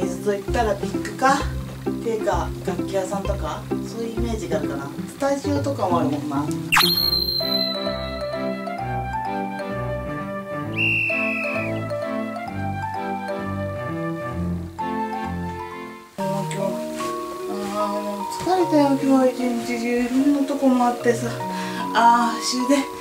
水といったらビッグか？ていうか楽器屋さんとか？そういうイメージがあるかな。スタジオとかもあるもんな。疲れたよ。今日一日中。いろんなとこもあってさ。ああ終電。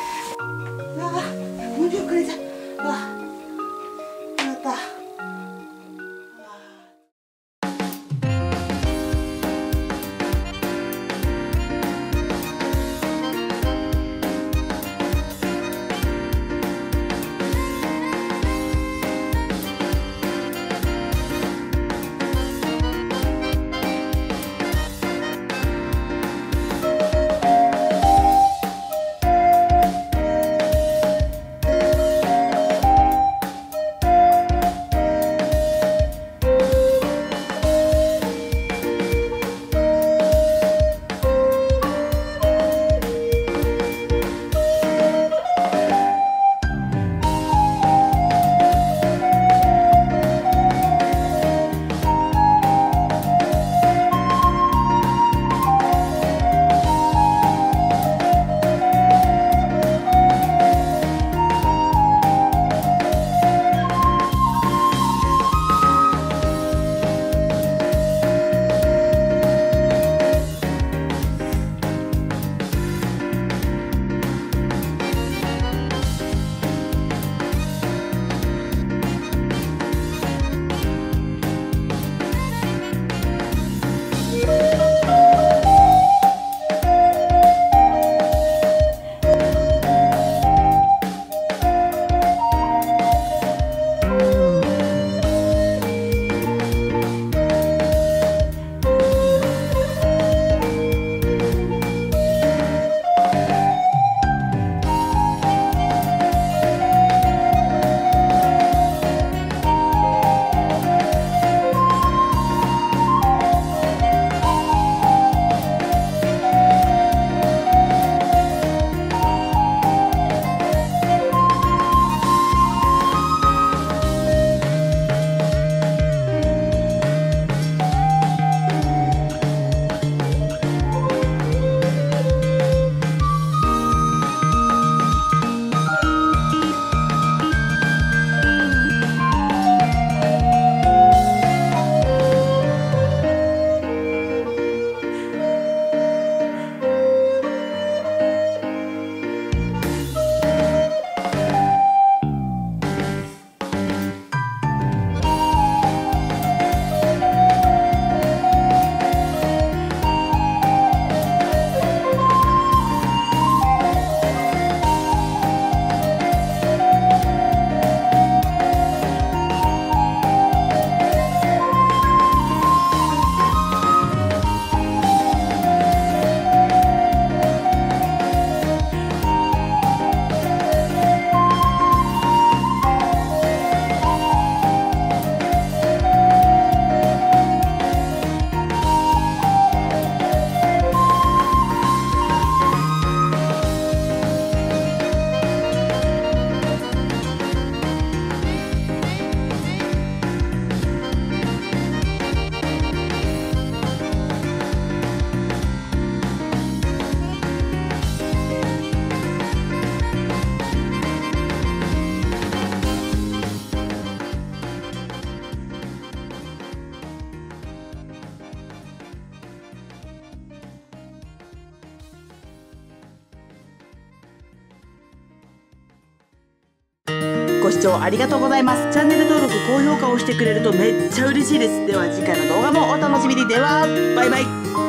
ご視聴ありがとうございます。チャンネル登録高評価をしてくれるとめっちゃ嬉しいです。では次回の動画もお楽しみに。ではバイバイ。